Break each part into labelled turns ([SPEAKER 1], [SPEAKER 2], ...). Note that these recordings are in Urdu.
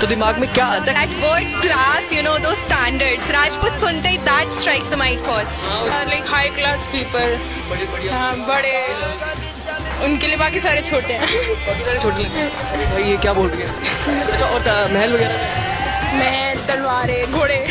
[SPEAKER 1] تو دماغ میں کیا آتا ہے؟
[SPEAKER 2] That word class, you know, those standards. Rajput sunte hi, that strikes the mind first.
[SPEAKER 3] Like high class people بڑے ان کے لیے باقی سارے چھوٹے ہیں
[SPEAKER 1] باقی سارے چھوٹے ارے بھائی یہ کیا بول رہی ہے اچھا اور محل وغیرہ
[SPEAKER 3] میں تلواریں گھوڑے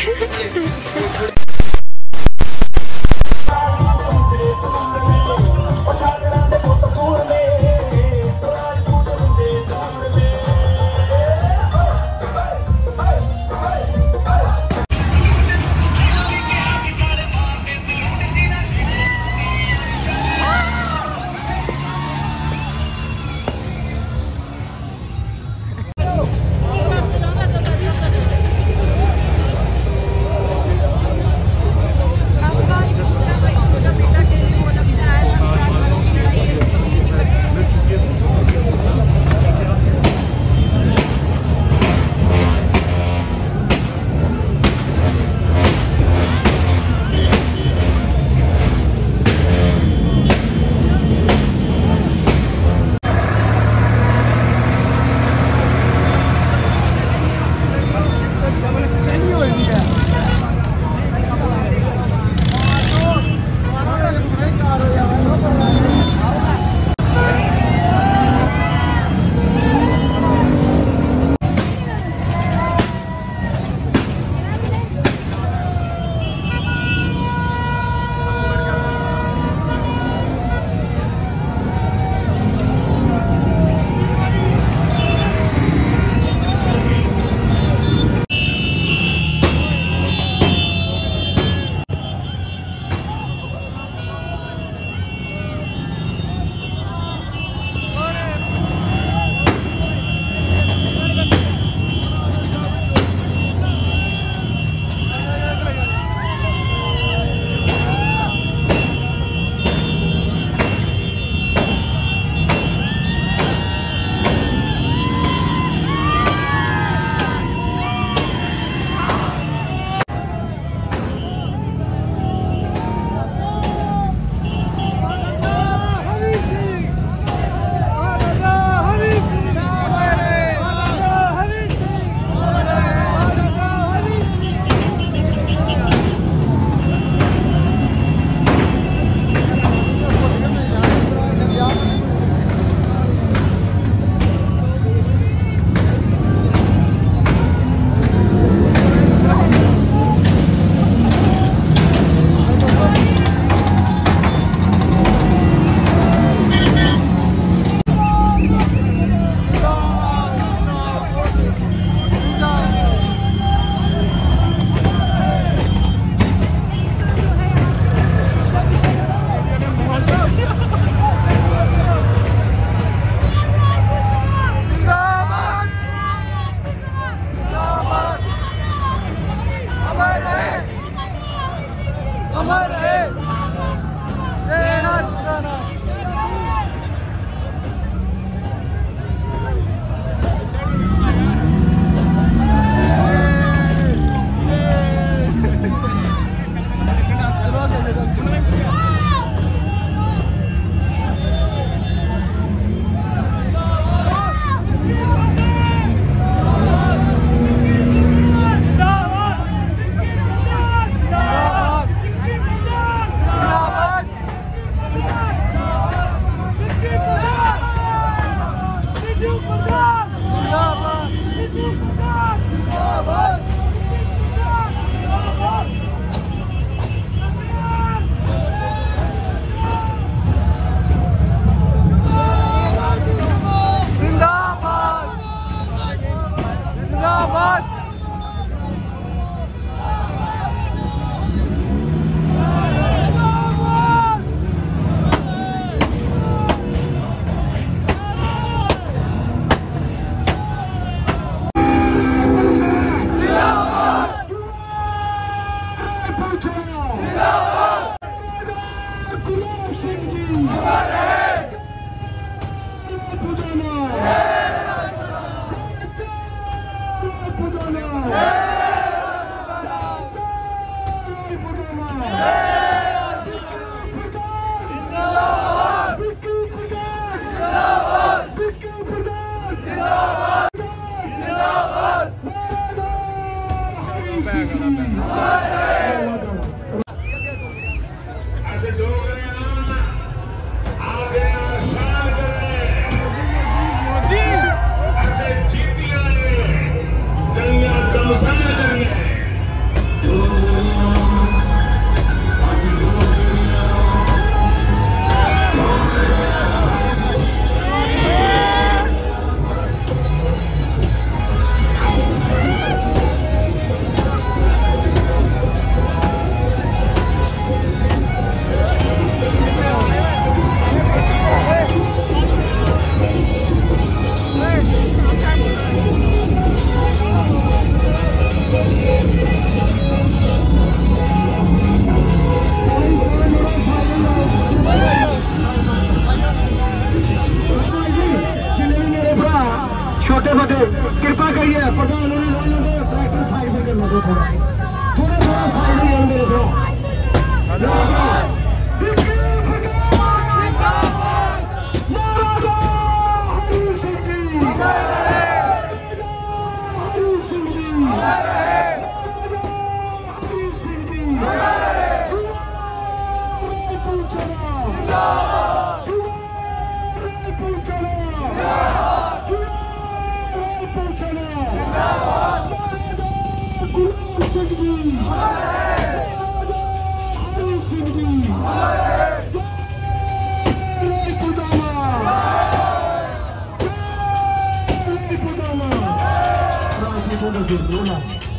[SPEAKER 4] Angela Nolan.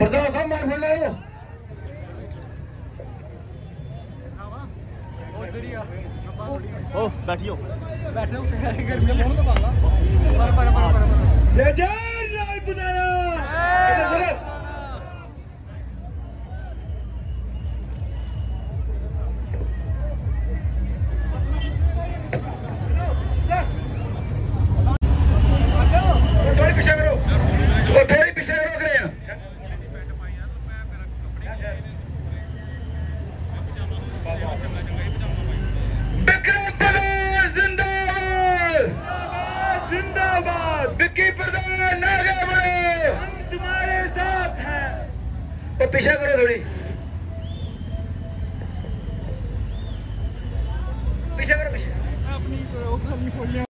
[SPEAKER 4] پردان صاحب مائک کھول رہے ہو جے
[SPEAKER 5] جے رائے بنارہ
[SPEAKER 4] بکرم پیشہ کرو تھوڑی۔ پیشہ کرو پیشہ۔